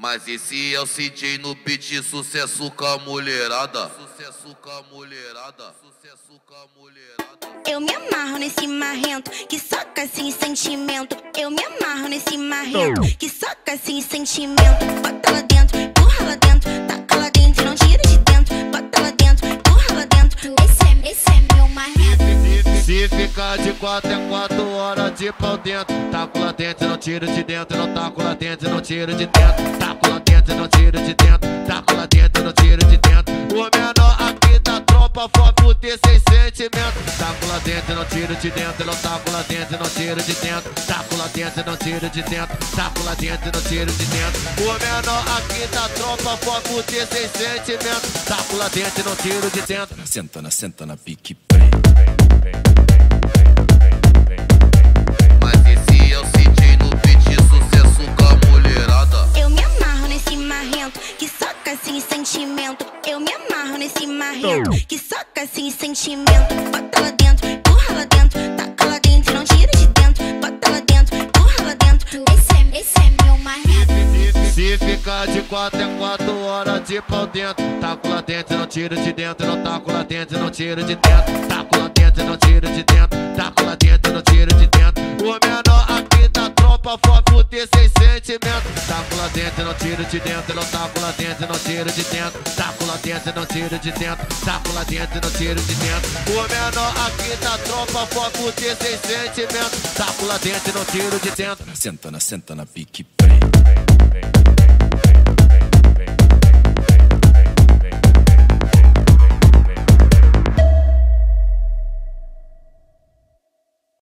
Mas esse é o CJ no beat, sucesso com a mulherada. Sucesso com a mulherada. Sucesso com a mulherada. Eu me amarro nesse marrento que soca sem sentimento. Eu me amarro nesse marrento que soca sem sentimento. Bota lá dentro, empurra lá dentro, taca lá dentro, não tira de dentro. Bota lá dentro, empurra lá dentro. Esse é, esse é meu marrento. Se ficar de quatro é quatro horas de pau dentro. Taco lá dentro, não tiro de dentro. Não taco lá dentro, não tiro de dentro. Taco lá dentro, não tiro de dentro. Taco lá dentro, não tiro de dentro. O menor aqui da tropa, foco ter sem sentimento. Taco lá dentro, não tiro de dentro. Não taco lá dentro, não tiro de dentro. Taco lá dentro, não tiro de dentro. Taco lá dentro, não tiro de dentro. O menor aqui da tropa, foco ter sem sentimento. Taco lá dentro, não tiro de dentro. Senta na, senta na pique, prem. Marrento que soca sem sentimento. Eu me amarro nesse marrento que soca sem sentimento. Bota lá dentro, empurra lá dentro, taca lá dentro, não tira de dentro. Bota lá dentro, empurra lá dentro. Esse é, esse é meu marrento. Se ficar de quatro é quatro horas de pau dentro. Taco lá dentro, não tiro de dentro. Não taco lá dentro, não tiro de dentro. Taco lá dentro, não tiro de dentro. Taco lá dentro, não tiro de dentro. O menor aqui da tropa, foco ter sem sentimento. Taco lá dentro, não tiro de dentro. Não taco lá dentro, não tiro de dentro. Taco lá dentro, não tiro de dentro. Taco lá dentro, não tiro de dentro. O menor aqui da tropa, foco ter sem sentimento. Taco lá dentro, não tiro de dentro. Senta na, senta na pique, prem.